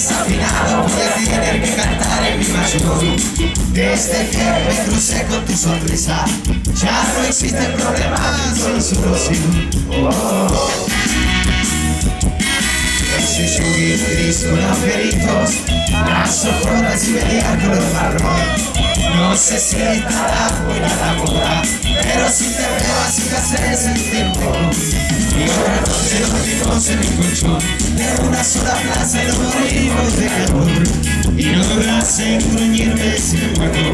desafinado voy a tener que cantar en mi mayor. Desde que me crucé con tu sonrisa, ya no existen problemas, solo su rocío. Oh. Ese yugui gris con agujeritos, las ojotas y media color marrón. No sé si estará buena la boda, pero si te veo así te haces el tiempo. Y ahora no sé en el colchón de una sola plaza y nos morimos de calor. Y no logras engruñirme sin embargo.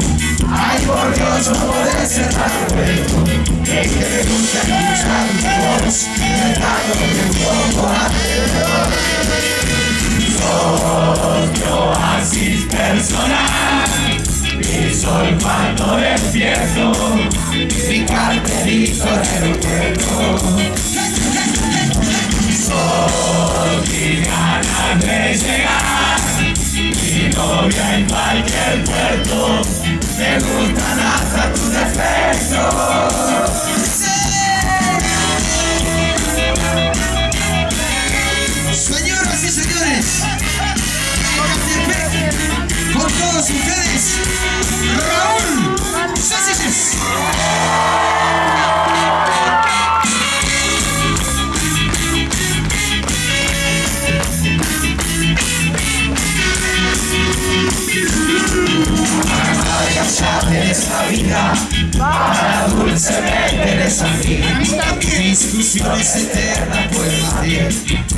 Ay, por Dios, no podés cerrar el hueco. Es que me gusta escuchar tu voz, tratando de un poco alrededor. Sos mi oasis personal, mi sol cuando despierto, mi carterito de aeropuerto. Sos de llegar, mi novia en cualquier puerto, me gustan hasta tus defectos. De esa vida. Para dulcemente eres a mí discusiones eternas pueden matar y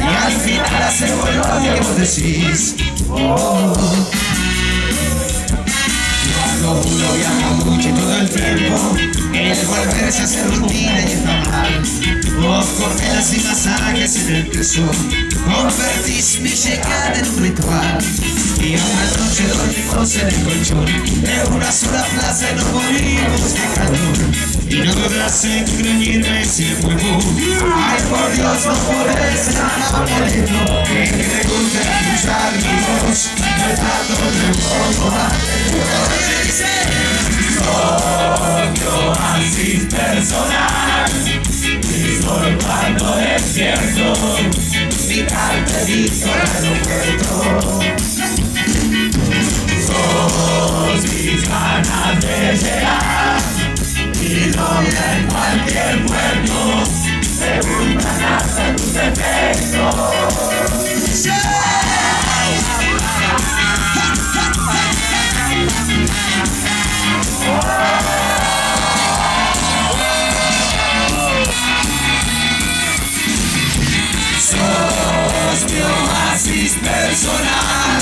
al final hacemos lo que vos decís. Oh. Cuando uno viaja mucho y todo el tiempo. El volverse a hacer rutina y está mal Vos cortelas y masajes en el peso. Convertís mi llegada en un ritual. Y una noche dormimos en el colchón De una sola plaza y nos morimos de calor. Y no podrás engreñirme si el fuego Ay por Dios no podés moreno Que me gusta escuchar mi voz. Tratando de un poco. Soy mi oasis personal Mi sol cuando despierto Mi carterito al aeropuerto Sos mis ganas de llegar Mi novia en cualquier puerto Preguntan hasta tus defectos Mi oasis personal